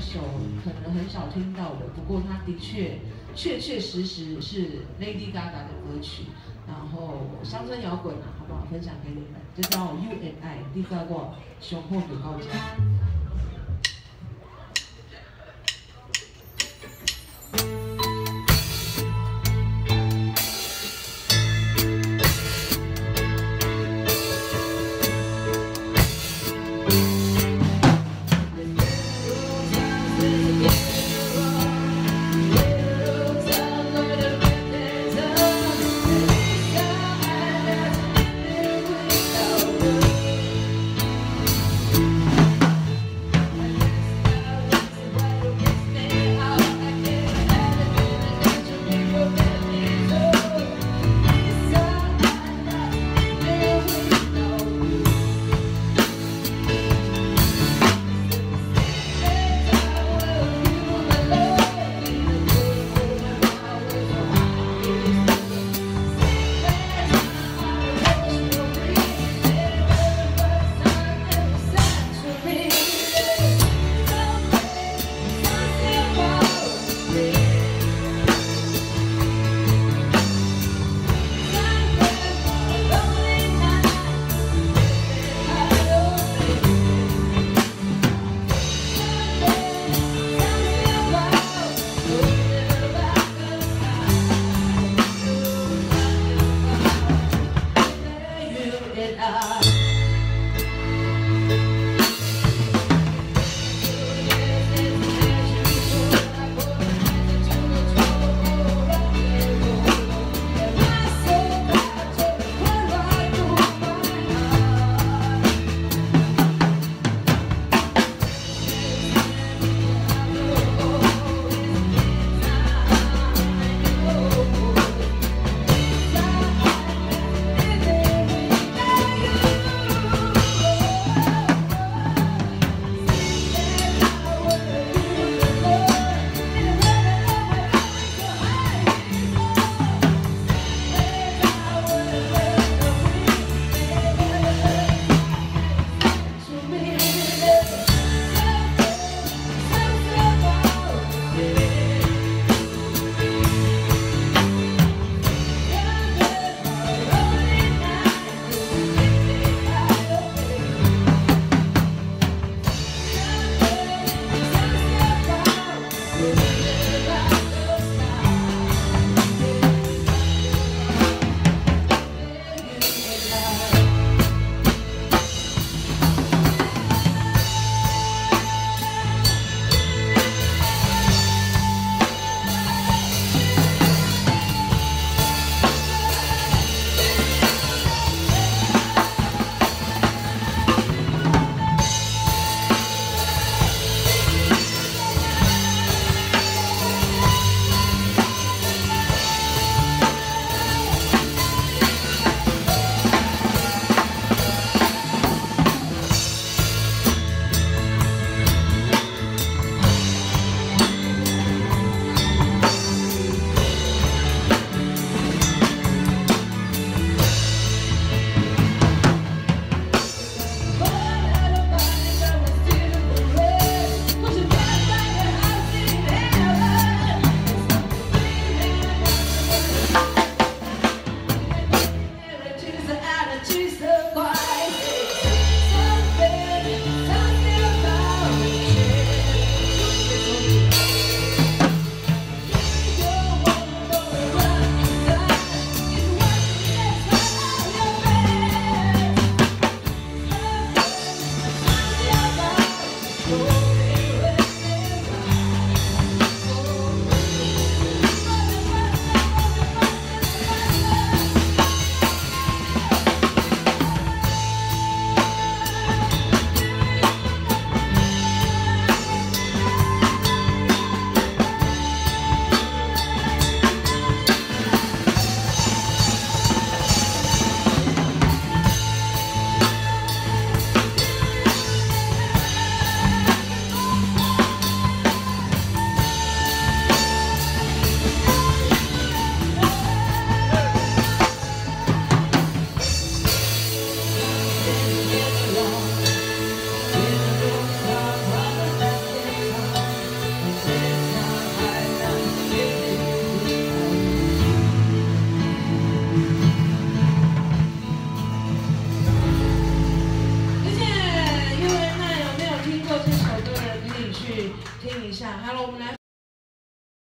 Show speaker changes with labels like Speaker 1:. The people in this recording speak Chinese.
Speaker 1: 一首可能很少听到的，不过他的确确确实实是 Lady Gaga 的歌曲，然后乡村摇滚啊，好不好？分享给你们，就叫 U N I，第三个雄厚的高家。did，Hello，我们来。